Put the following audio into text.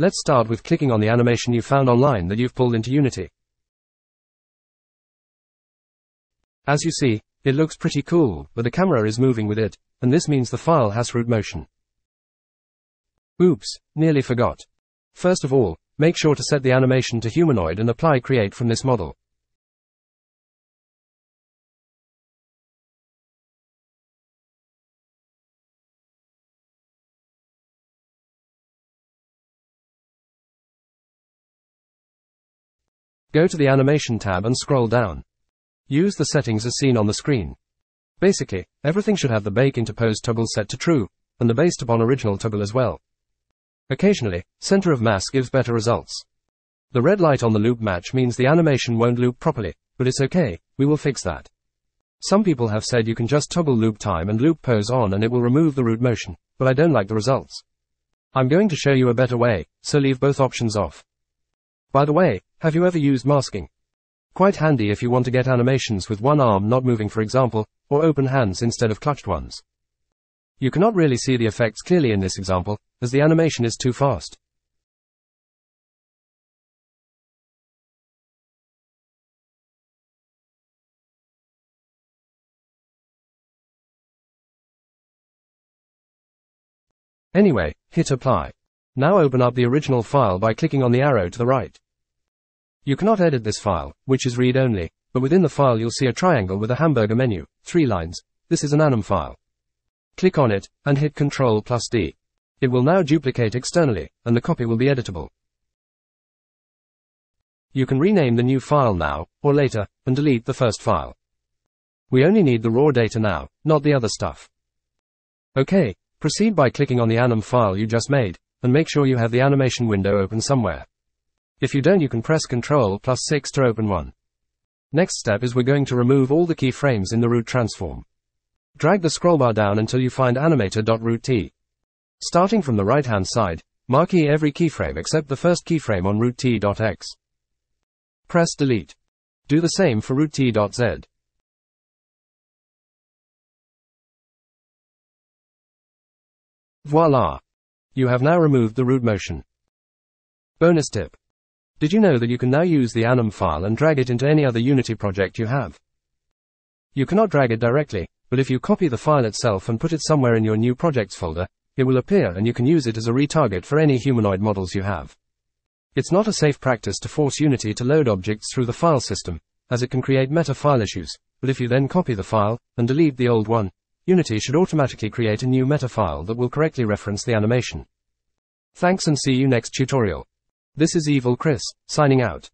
Let's start with clicking on the animation you found online that you've pulled into Unity. As you see, it looks pretty cool, but the camera is moving with it, and this means the file has root motion. Oops, nearly forgot. First of all, make sure to set the animation to humanoid and apply create from this model. Go to the Animation tab and scroll down. Use the settings as seen on the screen. Basically, everything should have the bake into pose toggle set to true, and the based upon original toggle as well. Occasionally, center of mass gives better results. The red light on the loop match means the animation won't loop properly, but it's okay, we will fix that. Some people have said you can just toggle loop time and loop pose on and it will remove the root motion, but I don't like the results. I'm going to show you a better way, so leave both options off. By the way, have you ever used masking? Quite handy if you want to get animations with one arm not moving for example, or open hands instead of clutched ones. You cannot really see the effects clearly in this example, as the animation is too fast. Anyway, hit apply. Now open up the original file by clicking on the arrow to the right. You cannot edit this file, which is read-only, but within the file you'll see a triangle with a hamburger menu, three lines. This is an anim file. Click on it, and hit Ctrl plus D. It will now duplicate externally, and the copy will be editable. You can rename the new file now, or later, and delete the first file. We only need the raw data now, not the other stuff. Okay, proceed by clicking on the anim file you just made, and make sure you have the animation window open somewhere. If you don't you can press Ctrl plus 6 to open one. Next step is we're going to remove all the keyframes in the root transform. Drag the scrollbar down until you find animator.root Starting from the right hand side, marquee every keyframe except the first keyframe on root t.x. Press delete. Do the same for root t.z. Voila! You have now removed the root motion. Bonus tip. Did you know that you can now use the anim file and drag it into any other Unity project you have? You cannot drag it directly, but if you copy the file itself and put it somewhere in your new projects folder, it will appear and you can use it as a retarget for any humanoid models you have. It's not a safe practice to force Unity to load objects through the file system, as it can create meta file issues, but if you then copy the file and delete the old one, Unity should automatically create a new meta file that will correctly reference the animation. Thanks and see you next tutorial. This is EvilKris, signing out.